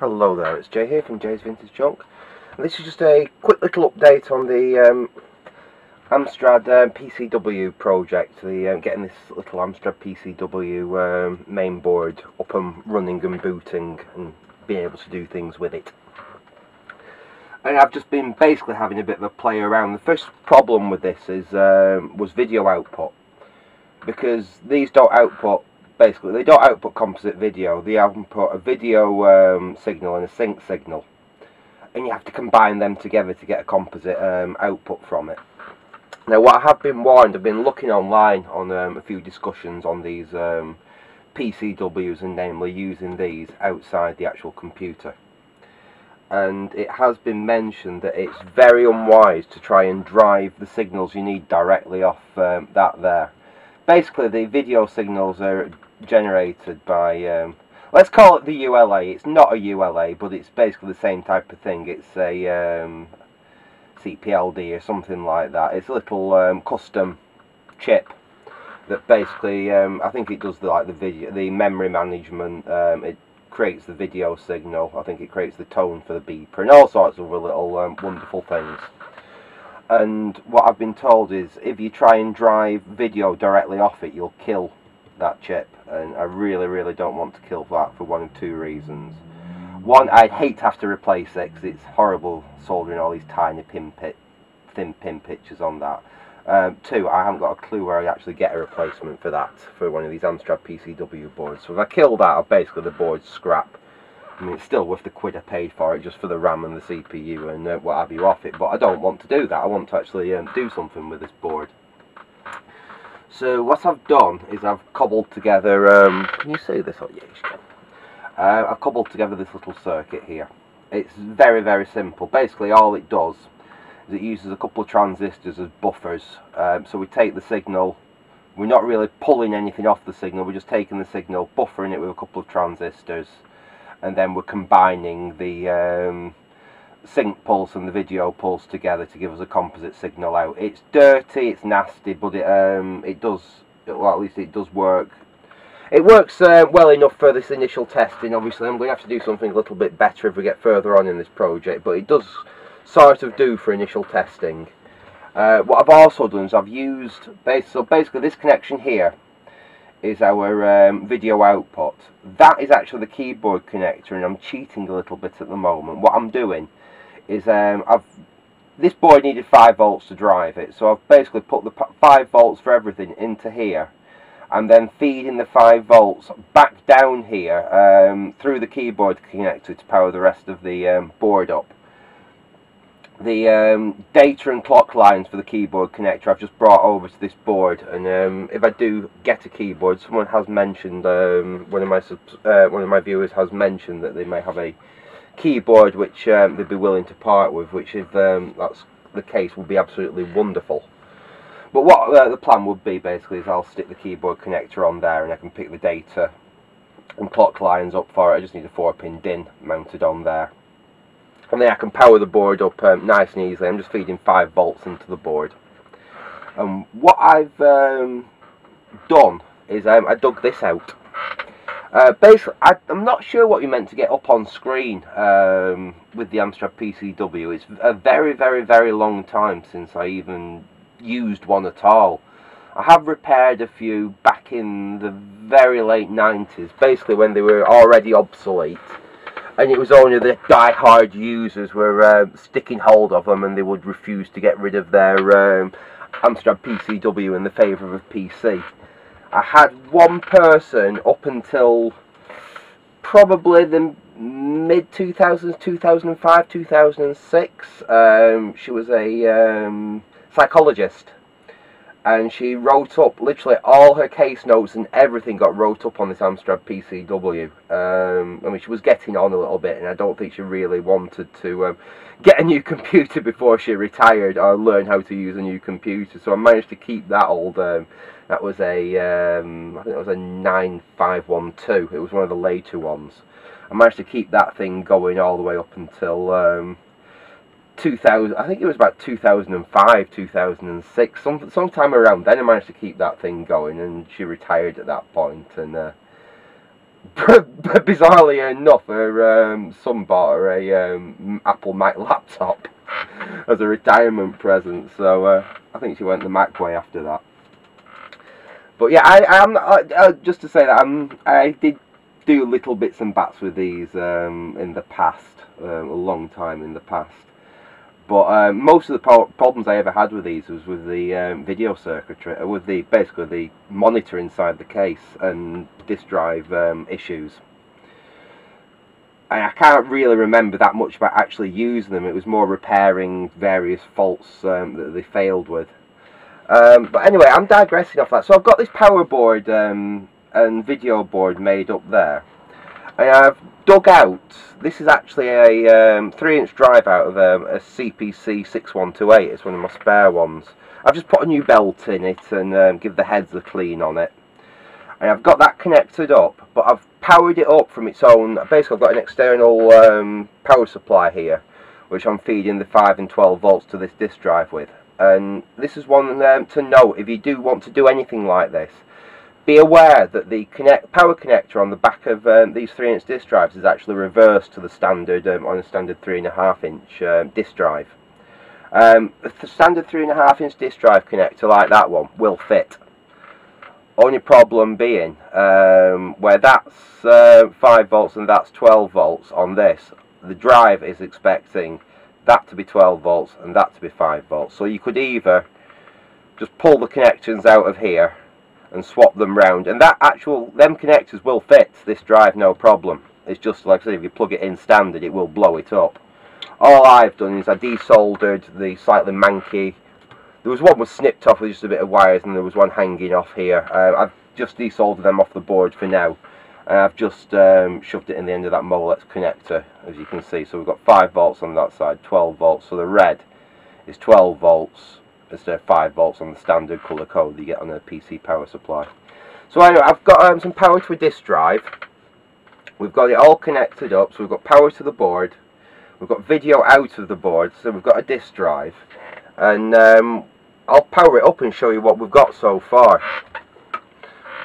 Hello there, it's Jay here from Jay's Vintage Junk. This is just a quick little update on the um, Amstrad um, PCW project, the um, getting this little Amstrad PCW um, main board up and running and booting and being able to do things with it. And I've just been basically having a bit of a play around. The first problem with this is um, was video output because these don't output basically they don't output composite video. They output a video um, signal and a sync signal. And you have to combine them together to get a composite um, output from it. Now what I have been warned I've been looking online on um, a few discussions on these um, PCWs and namely using these outside the actual computer. And it has been mentioned that it's very unwise to try and drive the signals you need directly off um, that there basically the video signals are generated by, um, let's call it the ULA. It's not a ULA, but it's basically the same type of thing. It's a um, CPLD or something like that. It's a little um, custom chip that basically, um, I think it does the, like the video, the memory management. Um, it creates the video signal. I think it creates the tone for the beeper and all sorts of little um, wonderful things and what I've been told is if you try and drive video directly off it you'll kill that chip. And I really really don't want to kill that for one of two reasons. One I'd hate to have to replace it because it's horrible soldering all these tiny pin pit thin pin pictures on that. Um, two I haven't got a clue where I actually get a replacement for that for one of these Amstrad PCW boards. So if I kill that I've basically the board scrap I mean, it's still worth the quid I paid for it just for the RAM and the CPU and uh, what have you off it, but I don't want to do that. I want to actually um, do something with this board. So what I've done is I've cobbled together, um, can you see this? Oh can. Uh, I've cobbled together this little circuit here. It's very, very simple. Basically all it does is it uses a couple of transistors as buffers. Um, so we take the signal, we're not really pulling anything off the signal, we're just taking the signal, buffering it with a couple of transistors and then we're combining the um, sync pulse and the video pulse together to give us a composite signal out. It's dirty, it's nasty, but it um, it does well at least it does work. It works uh, well enough for this initial testing. Obviously, I'm going to have to do something a little bit better if we get further on in this project, but it does sort of do for initial testing. Uh, what I've also done is I've used base, so basically this connection here is our um, video output. That is actually the keyboard connector and I'm cheating a little bit at the moment. What I'm doing is um, I've this board needed 5 volts to drive it so I've basically put the 5 volts for everything into here and then feeding the 5 volts back down here um, through the keyboard connector to power the rest of the um, board up the um, data and clock lines for the keyboard connector I've just brought over to this board and um, if I do get a keyboard someone has mentioned um, one of my uh, one of my viewers has mentioned that they may have a keyboard which um, they'd be willing to part with which if um, that's the case would be absolutely wonderful. But what uh, the plan would be basically is I'll stick the keyboard connector on there and I can pick the data and clock lines up for it. I just need a 4 pin DIN mounted on there and then I can power the board up um, nice and easily. I'm just feeding 5 volts into the board. And what I've um, done is um, I dug this out. Uh, basically, I, am not sure what you meant to get up on screen um, with the Amstrad PCW. It's a very, very, very long time since I even used one at all. I have repaired a few back in the very late 90s, basically when they were already obsolete and it was only the die-hard users were uh, sticking hold of them and they would refuse to get rid of their um, Amstrad PCW in the favour of PC. I had one person up until probably the mid 2000s, 2005, 2006. Um, she was a um, psychologist and she wrote up literally all her case notes and everything got wrote up on this Amstrad PCW. Um, I mean, she was getting on a little bit, and I don't think she really wanted to um, get a new computer before she retired or learn how to use a new computer. So I managed to keep that old. Um, that was a, um, I think it was a 9512. It was one of the later ones. I managed to keep that thing going all the way up until um, 2000 I think it was about 2005 2006 some sometime around then I managed to keep that thing going and she retired at that point and uh, bizarrely enough, her um, son bought her a um, Apple Mac laptop as a retirement present. So uh, I think she went the Mac way after that. But yeah, I, am uh, just to say that I'm I did do little bits and bats with these um, in the past, um, a long time in the past. But um, most of the problems I ever had with these was with the um, video circuitry, uh, with the basically the monitor inside the case and disk drive um, issues. I can't really remember that much about actually using them. It was more repairing various faults um, that they failed with. Um, but anyway, I'm digressing off that. So I've got this power board um, and video board made up there. I have dug out, this is actually a um, 3 inch drive out of um, a CPC 6128, it's one of my spare ones. I've just put a new belt in it and um, give the heads a clean on it. And I've got that connected up, but I've powered it up from its own, basically I've got an external um, power supply here, which I'm feeding the 5 and 12 volts to this disk drive with. And this is one um, to note if you do want to do anything like this be aware that the connect, power connector on the back of um, these 3 inch disk drives is actually reversed to the standard um, on a standard 3.5 inch um, disk drive. Um, the standard 3.5 inch disk drive connector like that one will fit. Only problem being um, where that's uh, 5 volts and that's 12 volts on this, the drive is expecting that to be 12 volts and that to be 5 volts. So you could either just pull the connections out of here and swap them round. And that actual them connectors will fit this drive no problem. It's just like I said if you plug it in standard it will blow it up. All I've done is I desoldered the slightly manky there was one was snipped off with just a bit of wires and there was one hanging off here. Uh, I've just desoldered them off the board for now. And I've just um, shoved it in the end of that Molex connector as you can see. So we've got 5 volts on that side 12 volts. So the red is 12 volts instead of 5 volts on the standard colour code you get on a PC power supply. So anyway, I've got um, some power to a disk drive. We've got it all connected up, so we've got power to the board. We've got video out of the board, so we've got a disk drive. And um, I'll power it up and show you what we've got so far.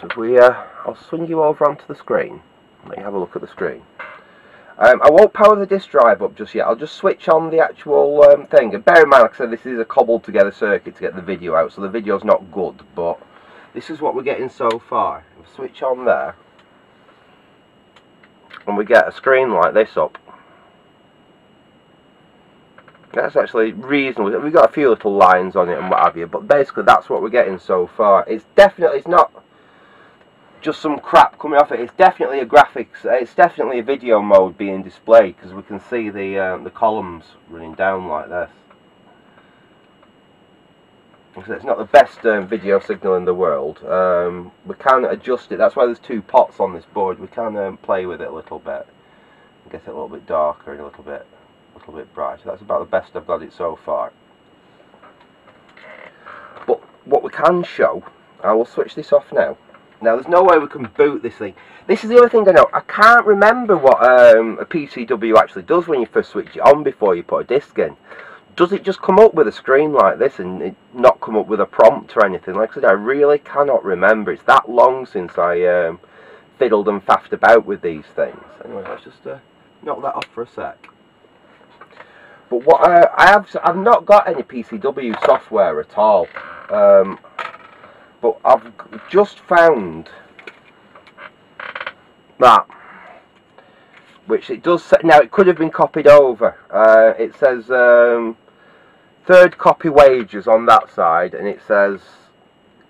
So if we, uh, I'll swing you over onto the screen. Let you have a look at the screen. Um, I won't power the disk drive up just yet. I'll just switch on the actual um, thing. And bear in mind, like I said, this is a cobbled together circuit to get the video out, so the video's not good, but this is what we're getting so far. Switch on there, and we get a screen like this up. That's actually reasonable. We've got a few little lines on it and what have you, but basically that's what we're getting so far. It's definitely, it's not just some crap coming off it. It's definitely a graphics, it's definitely a video mode being displayed because we can see the uh, the columns running down like this. So it's not the best um, video signal in the world. Um, we can adjust it. That's why there's two pots on this board. We can um, play with it a little bit, get it a little bit darker and a little bit, a little bit brighter. That's about the best I've got it so far. But what we can show, I will switch this off now. Now, there's no way we can boot this thing. This is the other thing I know. I can't remember what um, a PCW actually does when you first switch it on before you put a disc in. Does it just come up with a screen like this and not come up with a prompt or anything? Like I said, I really cannot remember. It's that long since I um, fiddled and faffed about with these things. Anyway, let's just uh, knock that off for a sec. But what uh, I have, I've not got any PCW software at all. Um, but I've just found that which it does say, now it could have been copied over. Uh, it says um, third copy wages on that side and it says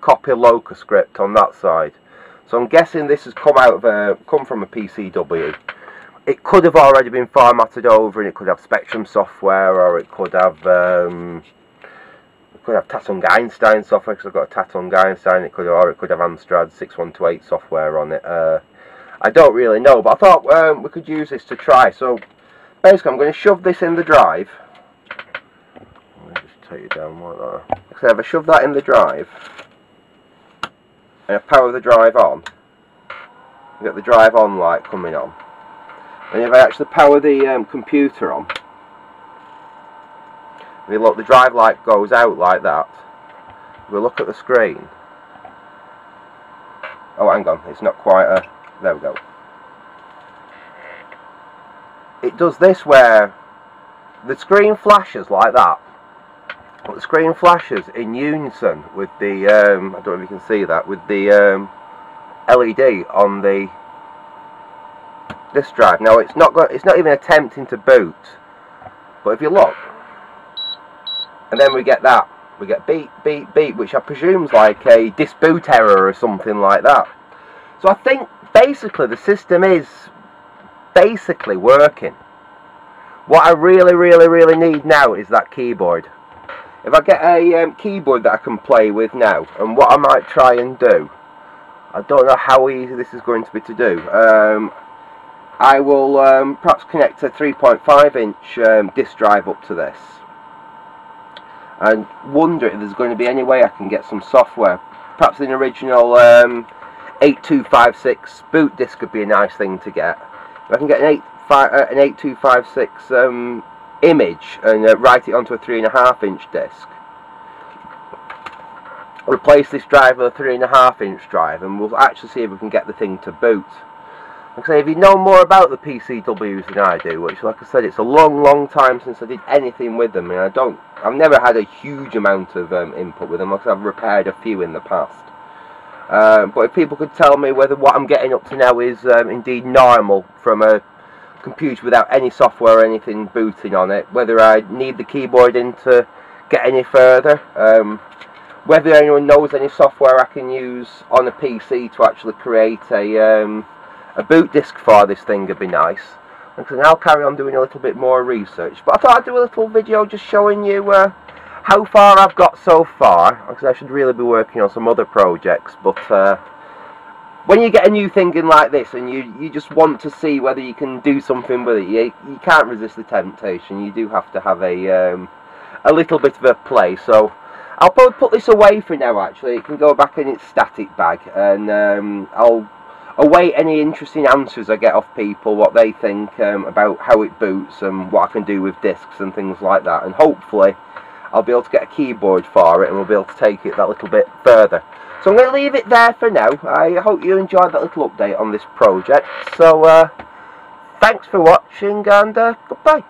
copy LocoScript on that side. So I'm guessing this has come out of a come from a PCW it could have already been formatted over and it could have Spectrum software or it could have um, could have Tatung Einstein software because I've got a Tatung Einstein. It could, or it could have Amstrad 6128 software on it. Uh, I don't really know, but I thought um, we could use this to try. So basically, I'm going to shove this in the drive. Let me just take you down like that. So if I shove that in the drive and I power the drive on, you get the drive on light coming on. And if I actually power the um, computer on, you look, the drive light goes out like that. We look at the screen. Oh, hang on, it's not quite a. There we go. it does this where the screen flashes like that but the screen flashes in unison with the um, I don't know if you can see that with the um, LED on the this drive now it's not it's not even attempting to boot but if you look and then we get that we get beep beep beep which I presume is like a disk boot error or something like that. So I think basically the system is basically working. What I really really really need now is that keyboard. If I get a um, keyboard that I can play with now and what I might try and do I don't know how easy this is going to be to do. Um, I will um, perhaps connect a 3.5 inch um, disk drive up to this and wonder if there's going to be any way I can get some software. Perhaps an original um, 8256 boot disk would be a nice thing to get. If I can get an, 8, uh, an 8256 um, image and uh, write it onto a 3.5 inch disk replace this drive with a 3.5 inch drive and we'll actually see if we can get the thing to boot like I say, if you know more about the PCWs than I do, which, like I said, it's a long, long time since I did anything with them, and I don't, I've never had a huge amount of um, input with them, like I've repaired a few in the past. Um, but if people could tell me whether what I'm getting up to now is um, indeed normal from a computer without any software or anything booting on it, whether I need the keyboard in to get any further, um, whether anyone knows any software I can use on a PC to actually create a um, a boot disk for this thing would be nice. And I'll carry on doing a little bit more research. But I thought I'd do a little video just showing you uh, how far I've got so far. Because I should really be working on some other projects. But uh, when you get a new thing in like this and you, you just want to see whether you can do something with it, you, you can't resist the temptation. You do have to have a, um, a little bit of a play. So I'll probably put this away for now actually. It can go back in its static bag. And um, I'll await any interesting answers I get off people, what they think um, about how it boots and what I can do with discs and things like that. And hopefully I'll be able to get a keyboard for it and we'll be able to take it that little bit further. So I'm going to leave it there for now. I hope you enjoyed that little update on this project. So uh, thanks for watching and uh, goodbye.